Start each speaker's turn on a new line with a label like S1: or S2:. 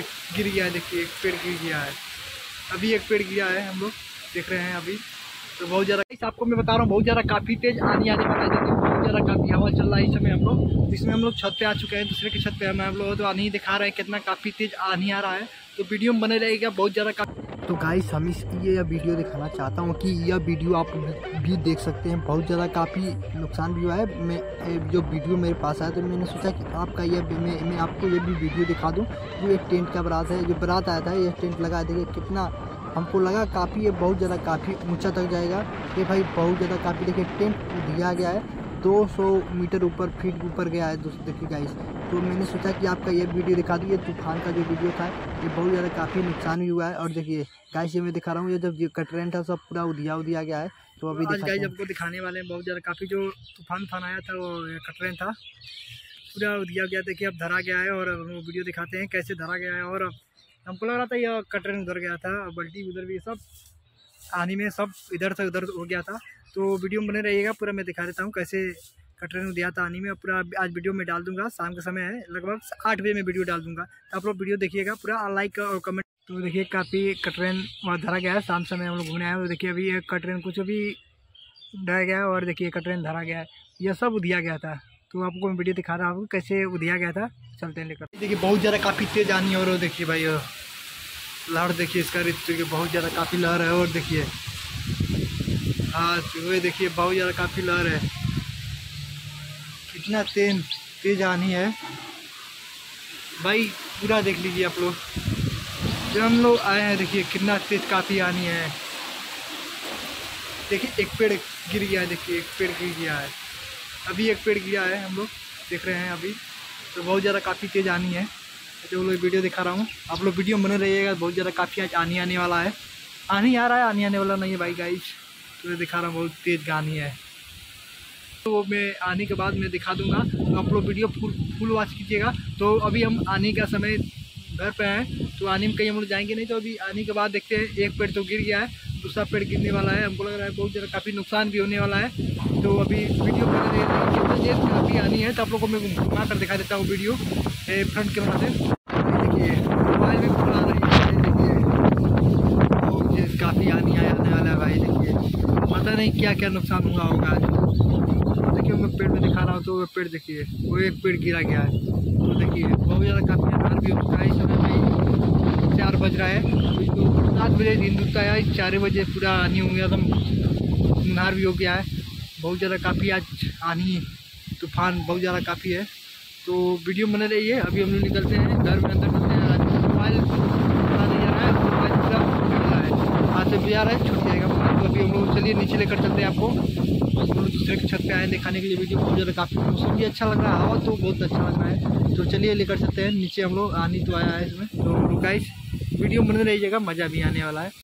S1: गिर गया है, देखिए, एक पेड़ गिर गया है। अभी एक पेड़ गिरा है, हम लोग देख रहे हैं अभी। तो बहुत ज़्यादा, इस आपको मैं बता रहा हूँ, बहुत ज़्यादा काफ़ी तेज आनी आने वाला है बहुत ज़्यादा काफ़ी हवा चल रहा है इस समय हम लोग। इसमें हम लोग छत पे आ चुके हैं, दूसरे के छत पे हम लोग तो आनी दिखा रहे हैं, कितना काफ़ी तेज आनी आ रहा है। तो वीडियो में बने रहेगा बहुत ज़्यादा काफ़ी तो गाइस हम इसकी ये वीडियो दिखाना चाहता हूँ कि यह वीडियो आप भी देख सकते हैं। बहुत ज़्यादा काफ़ी नुकसान भी हुआ है। मैं जो वीडियो मेरे पास आया तो मैंने सोचा कि आपका यह मैं, मैं आपको ये भी वीडियो दिखा दूँ। जो एक टेंट का बारात है जो बारात आया था ये टेंट लगा देखिए कितना हमको लगा काफ़ी ये बहुत ज़्यादा काफ़ी ऊँचा तक जाएगा। ये भाई बहुत ज़्यादा काफ़ी देखिए टेंट दिया गया है। 200 मीटर ऊपर फीट ऊपर गया है दोस्तों देखिए गाइस तो मैंने सोचा कि आपका ये वीडियो दिखा दूँ ये तूफ़ान का जो वीडियो था ये बहुत ज़्यादा काफ़ी नुकसान भी हुआ है। और देखिए गाइस ये मैं दिखा रहा हूँ ये जब ये कटरेन था सब पूरा उदिया उदिया गया है तो अभी गाइस आपको दिखाने वाले हैं बहुत ज़्यादा काफ़ी जो तूफ़ान फान आया था वो कटरेन था। पूरा उदिया गया देखिए अब धरा गया है और वो वीडियो दिखाते हैं कैसे धरा गया है। और हमको लग रहा था यह कटरेन उधर गया था बल्टी उधर भी सब आनी में सब इधर से उधर हो गया था। तो वीडियो में बने रहिएगा पूरा मैं दिखा देता हूँ कैसे कटरेन दिया था, आनी में पूरा आज वीडियो में डाल दूँगा, शाम का समय है, लगभग आठ बजे में वीडियो डाल दूँगा। तो आप लोग वीडियो देखिएगा, पूरा लाइक और कमेंट तो देखिए, काफ़ी कटरेन वहाँ धरा गया है, शाम समय हम लोग घूमने आए तो देखिए, अभी कटरेन कुछ अभी डर गया है और देखिए कटरेन धरा गया है। यह सब उदिया गया था। तो आपको मैं वीडियो दिखा रहा हूँ, कैसे उदिया गया था। चलते हैं लेकर। देखिए, बहुत ज़्यादा काफ़ी तेज आनी है और देखिए भाई लहर देखिए, इसका देखिए बहुत ज़्यादा काफ़ी लहर है और देखिए। हाँ वो देखिए, बहुत ज़्यादा काफ़ी लहर है। कितना तेज तेज आनी है। भाई, पूरा देख लीजिए आप लोग। जब हम लोग आए हैं, देखिए कितना तेज काफ़ी आनी है। देखिए, एक पेड़ गिर गया है, देखिए, एक पेड़ गिर गया है। अभी एक पेड़ गिरा है, हम लोग देख रहे हैं अभी। तो बहुत ज़्यादा काफ़ी तेज़ आनी है। जो लोग वीडियो दिखा रहा हूँ, आप लोग वीडियो बने रहिएगा, बहुत ज़्यादा काफ़ी आज आनी आने वाला है। आनी आ रहा है आनी आने वाला नहीं है भाई गाइस तो दिखा रहा हूँ, बहुत तेज़ गानी है। तो वो मैं आने के बाद मैं दिखा दूँगा। तो आप लोग वीडियो फुल फुल वॉच कीजिएगा। तो अभी हम आने का समय घर पे हैं तो आने में कहीं हम लोग जाएँगे नहीं तो अभी आने के बाद देखते हैं, एक पेड़ तो गिर गया है, दूसरा पेड़ गिरने वाला है। हमको लग रहा है बहुत ज़्यादा काफ़ी नुकसान भी होने वाला है। तो अभी वीडियो बना काफ़ी आनी है तो आप लोग को मैं घुमा कर दिखा देता हूँ वीडियो फ्रंट कैमरा से। देखिए मोबाइल में खुला रही है देखिए। काफ़ी आनी, आने वाला है भाई, देखिए। पता नहीं क्या क्या नुकसान हुआ होगा आज? देखिए मैं पेड़ में दिखा रहा हूँ तो वो पेड़ देखिए, वो एक पेड़ गिरा गया है। तो देखिए, बहुत ज़्यादा काफ़ी अंधार भी है इस समय भाई चार बज रहा है तो सात बजे दिन दुखता है, चार बजे पूरा आनी हो गया एकदम अंधार भी हो गया है। बहुत ज़्यादा काफ़ी आज आनी तूफ़ान बहुत ज़्यादा काफ़ी है। तो वीडियो बने रही है अभी हम लोग निकलते हैं, घर में अंदर करते हैं। आज मोबाइल नहीं जा रहा है, मोबाइल पूरा है। हाथ से भी जा रहा है छूट जाएगा चलिए नीचे लेकर चलते हैं आपको। हम लोग दूसरे छत पे आए, दिखाने के लिए वीडियो बहुत ज़्यादा काफ़ी मौसम भी अच्छा लग रहा है। हवा तो बहुत अच्छा लग रहा है। तो चलिए लेकर चलते हैं। नीचे हम लोग आनी तो आया है इसमें। तो रुकाइश वीडियो बनने रहिएगा, मज़ा भी आने वाला है।